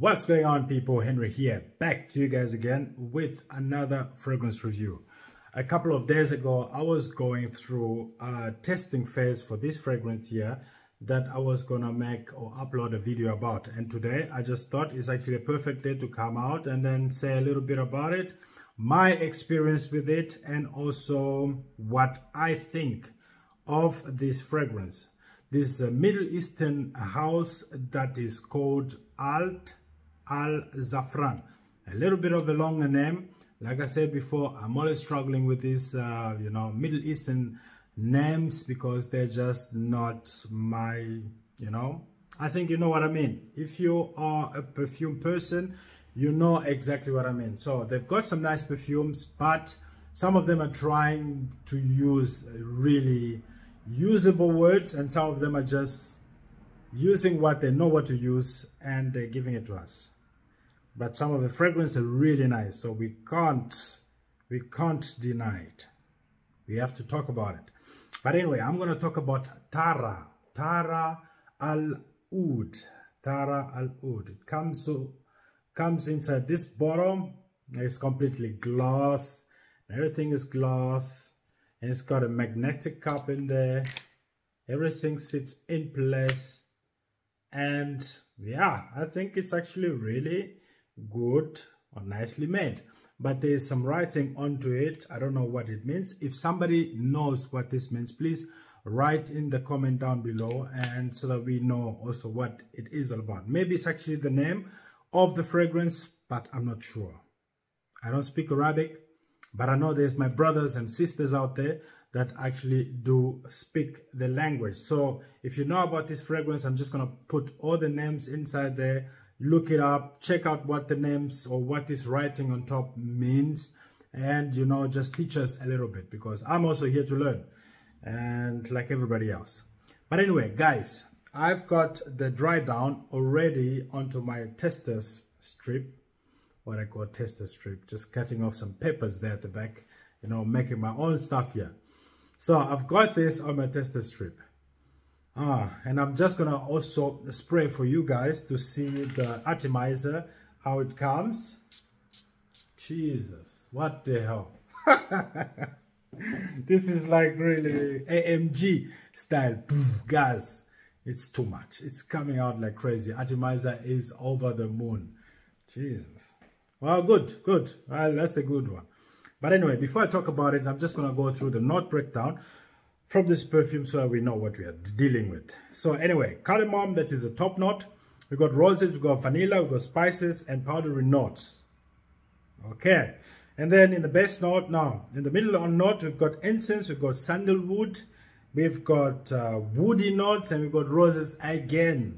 What's going on people? Henry here, back to you guys again with another fragrance review. A couple of days ago, I was going through a testing phase for this fragrance here that I was gonna make or upload a video about. And today, I just thought it's actually a perfect day to come out and then say a little bit about it, my experience with it, and also what I think of this fragrance. This is a Middle Eastern house that is called Ard Al Zaafaran. A little bit of a longer name. Like I said before, I'm always struggling with these, uh, you know, Middle Eastern names because they're just not my, you know, I think you know what I mean. If you are a perfume person, you know exactly what I mean. So they've got some nice perfumes, but some of them are trying to use really usable words and some of them are just using what they know what to use and they're giving it to us but some of the fragrance are really nice so we can't we can't deny it. We have to talk about it. But anyway i'm going to talk about Thara Thara al oud Thara al oud it comes so comes inside this bottle it's completely glass everything is glass and it's got a magnetic cup in there. Everything sits in place and yeah i think it's actually really good or nicely made. But there's some writing onto it. I don't know what it means. If somebody knows what this means please write in the comment down below and so that we know also what it is all about. Maybe it's actually the name of the fragrance but i'm not sure. I don't speak arabic but i know there's my brothers and sisters out there that actually do speak the language. So if you know about this fragrance i'm just going to put all the names inside there look it up check out what the names or what this writing on top means and you know just teach us a little bit because i'm also here to learn and like everybody else. But anyway guys i've got the dry down already onto my testers strip what i call tester strip just cutting off some papers there at the back you know making my own stuff here. So i've got this on my tester strip Ah, and I'm just gonna also spray for you guys to see the atomizer, how it comes. Jesus, what the hell? this is like really AMG style gas. It's too much. It's coming out like crazy. Atomizer is over the moon. Jesus. Well, good, good. Well, that's a good one. But anyway, before I talk about it, I'm just going to go through the note breakdown from this perfume so we know what we are dealing with. So anyway, cardamom, that is the top note. We got roses, we got vanilla, we got spices and powdery notes. Okay. And then in the base note, now, in the middle on note, we've got incense, we've got sandalwood, we've got uh, woody notes, and we've got roses again.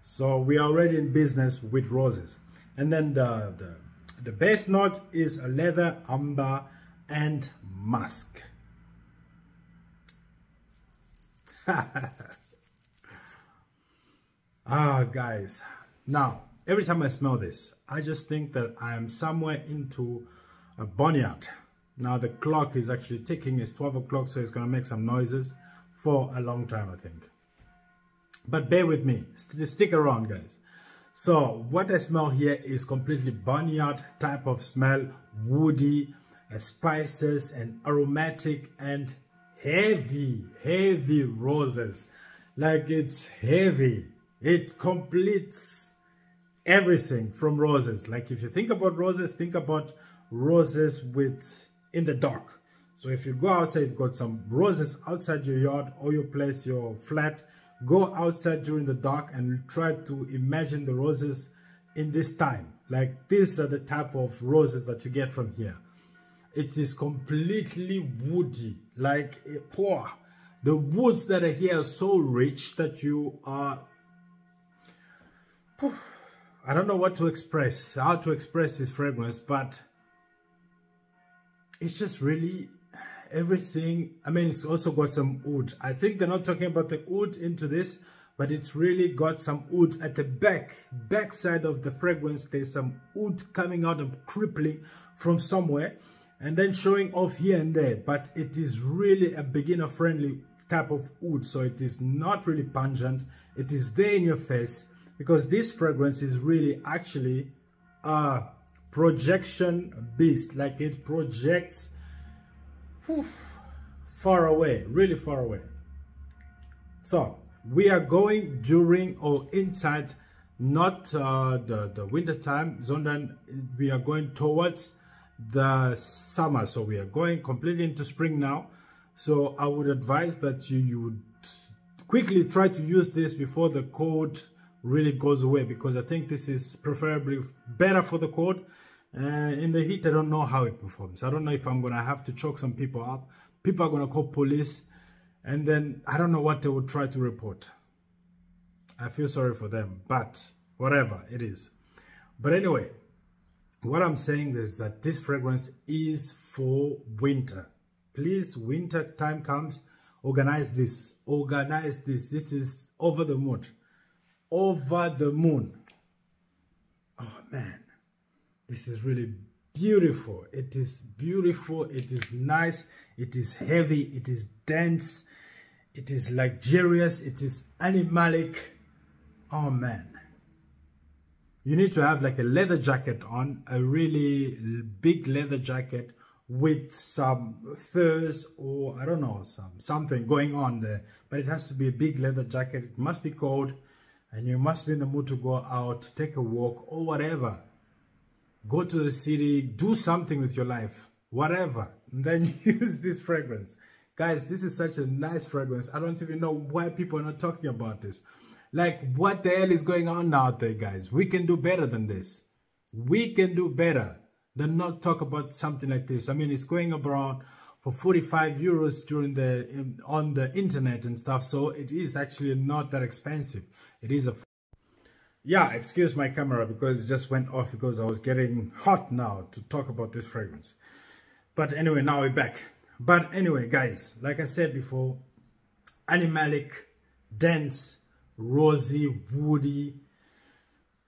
So we are already in business with roses. And then the, the, the base note is a leather, amber, and musk. Ah, guys. Now, every time I smell this, I just think that I am somewhere into a boneyard. Now, the clock is actually ticking. It's 12 o'clock, so it's going to make some noises for a long time, I think. But bear with me. St stick around, guys. So, what I smell here is completely boneyard type of smell, woody, uh, spices and aromatic and heavy, heavy roses. Like it's heavy. It completes everything from roses. Like if you think about roses, think about roses with in the dark. So if you go outside, you've got some roses outside your yard or your place, your flat, go outside during the dark and try to imagine the roses in this time. Like these are the type of roses that you get from here it is completely woody like a poor. The woods that are here are so rich that you are I don't know what to express how to express this fragrance but it's just really everything. I mean it's also got some wood I think they're not talking about the wood into this but it's really got some wood at the back back side of the fragrance. There's some wood coming out of crippling from somewhere and then showing off here and there but it is really a beginner friendly type of wood so it is not really pungent. It is there in your face because this fragrance is really actually a projection beast. Like it projects whew, far away really far away. So we are going during or inside not uh, the the winter time sondern we are going towards the summer. So we are going completely into spring now. So i would advise that you you would quickly try to use this before the cold really goes away because i think this is preferably better for the cold. Uh, in the heat i don't know how it performs. I don't know if i'm gonna have to choke some people up. People are gonna call police and then i don't know what they would try to report. I feel sorry for them but whatever it is. But anyway what I'm saying is that this fragrance is for winter. Please, winter time comes, organize this, organize this. This is over the moon, over the moon. Oh man, this is really beautiful. It is beautiful. It is nice. It is heavy. It is dense. It is luxurious. It is animalic. Oh man you need to have like a leather jacket on, a really big leather jacket with some furs or I don't know, some something going on there. But it has to be a big leather jacket. It must be cold and you must be in the mood to go out, take a walk or whatever. Go to the city, do something with your life, whatever. And then use this fragrance. Guys, this is such a nice fragrance. I don't even know why people are not talking about this. Like, what the hell is going on out there, guys? We can do better than this. We can do better than not talk about something like this. I mean, it's going around for 45 euros during the um, on the internet and stuff. So it is actually not that expensive. It is a yeah, excuse my camera because it just went off because I was getting hot now to talk about this fragrance. But anyway, now we're back. But anyway, guys, like I said before, animalic, dense, rosy, woody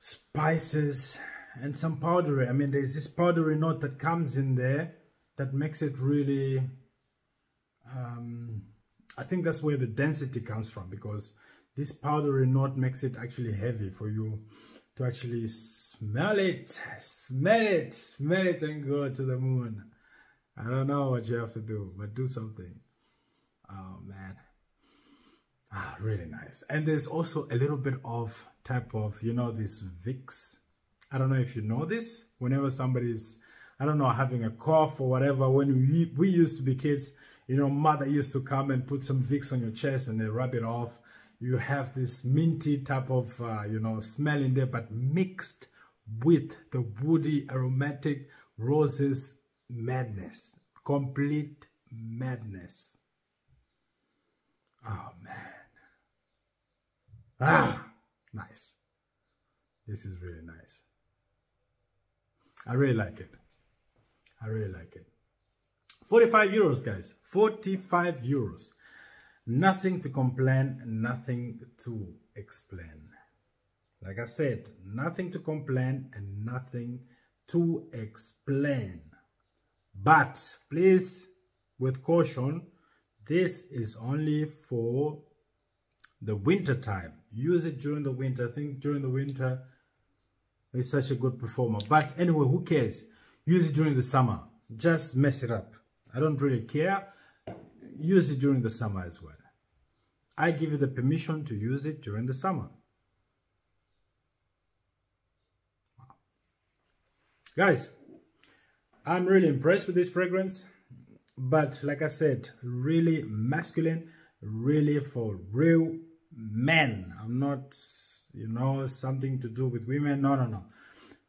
spices and some powdery. I mean, there's this powdery note that comes in there that makes it really, um, I think that's where the density comes from because this powdery note makes it actually heavy for you to actually smell it, smell it, smell it and go to the moon. I don't know what you have to do, but do something. Oh man. Ah, really nice. And there's also a little bit of type of, you know, this Vicks. I don't know if you know this. Whenever somebody's, I don't know, having a cough or whatever, when we, we used to be kids, you know, mother used to come and put some Vicks on your chest and then rub it off. You have this minty type of, uh, you know, smell in there, but mixed with the woody, aromatic roses madness. Complete madness. Oh, man. Ah, nice. This is really nice. I really like it. I really like it. 45 euros, guys. 45 euros. Nothing to complain, nothing to explain. Like I said, nothing to complain and nothing to explain. But please, with caution, this is only for the winter time. Use it during the winter. I think during the winter it's such a good performer. But anyway who cares? Use it during the summer. Just mess it up. I don't really care. Use it during the summer as well. I give you the permission to use it during the summer. Guys i'm really impressed with this fragrance but like i said really masculine really for real men. I'm not, you know, something to do with women. No, no, no.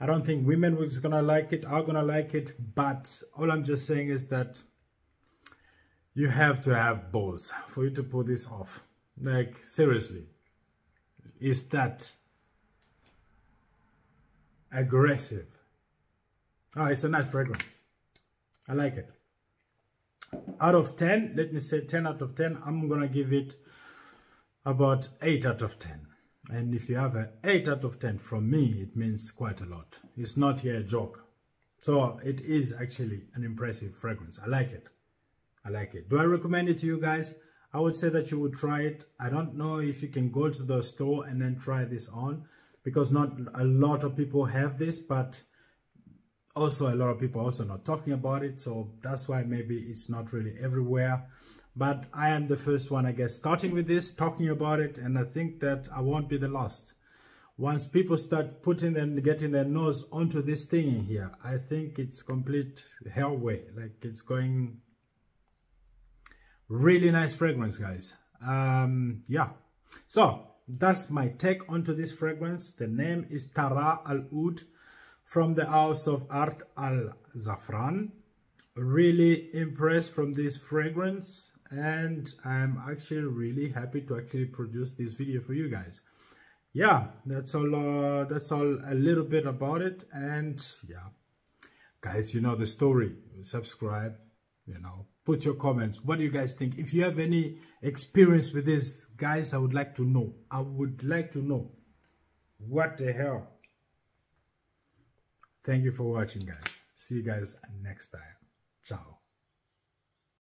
I don't think women was gonna like it, are gonna like it, but all I'm just saying is that you have to have balls for you to pull this off. Like, seriously. Is that aggressive? Oh, it's a nice fragrance. I like it. Out of 10, let me say 10 out of 10, I'm gonna give it about 8 out of 10. And if you have an 8 out of 10 from me, it means quite a lot. It's not here a joke. So it is actually an impressive fragrance. I like it. I like it. Do I recommend it to you guys? I would say that you would try it. I don't know if you can go to the store and then try this on. because not a lot of people have this but also a lot of people also not talking about it so that's why maybe it's not really everywhere but i am the first one i guess starting with this talking about it and i think that i won't be the last. Once people start putting and getting their nose onto this thing in here i think it's complete hell way. Like it's going really nice fragrance guys. Um yeah. So that's my take onto this fragrance. The name is Thara al oud from the house of Ard al Zaafaran really impressed from this fragrance and i'm actually really happy to actually produce this video for you guys. Yeah that's all uh, that's all a little bit about it. And yeah guys you know the story. Subscribe you know put your comments. What do you guys think? If you have any experience with this guys i would like to know. I would like to know. What the hell? Thank you for watching guys. See you guys next time. Ciao